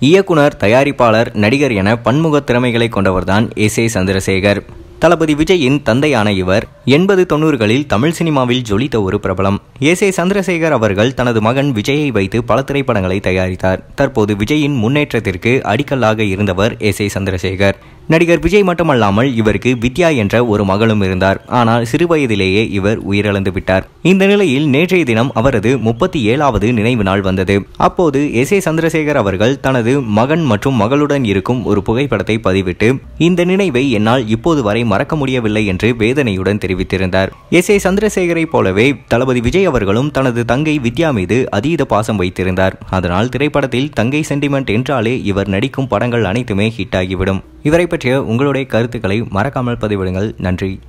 இயக்குனர் தயாரிப்பாளர் நடிகர் என பன்முக திறமைகளை கொண்டவர்தான் எஸ் ஏ சந்திரசேகர். தளபதி விஜயின் தந்தையான இவர் எண்பது தொண்ணூறுகளில் தமிழ் சினிமாவில் ஜொலித்த ஒரு பிரபலம். எஸ் ஏ சந்திரசேகர் அவர்கள் தனது மகன் விஜயை வைத்து பல திரைப்படங்களை தயாரித்தார். தற்போது விஜயின் முன்னேற்றத்திற்கு அடிக்கல்லாக இருந்தவர் எஸ் ஏ சந்திரசேகர். நடிகர் விஜய் மட்டுமல்லாமல் இவருக்கு வித்யா என்ற ஒரு மகளும் இருந்தார். ஆனால் சிறுவயதிலேயே இவர் உயிரிழந்து விட்டார். இந்த நிலையில் நேற்றைய தினம் அவரது முப்பத்தி ஏழாவது நினைவு நாள் வந்தது. அப்போது எஸ் ஏ சந்திரசேகர் அவர்கள் தனது மகன் மற்றும் மகளுடன் இருக்கும் ஒரு புகைப்படத்தை பதிவிட்டு இந்த நினைவை என்னால் இப்போது வரை மறக்க முடியவில்லை என்று வேதனையுடன் தெரிவித்திருந்தார். எஸ். ஏ. சந்திரசேகரை போலவே தளபதி விஜய் அவர்களும் தனது தங்கை வித்யா மீது அதீத பாசம் வைத்திருந்தார். அதனால் திரைப்படத்தில் தங்கை சென்டிமெண்ட் என்றாலே இவர் நடிக்கும் படங்கள் அனைத்துமே ஹிட் ஆகிவிடும். இவரை பற்றிய உங்களுடைய கருத்துக்களை மறக்காமல் பதிவிடுங்கள். நன்றி.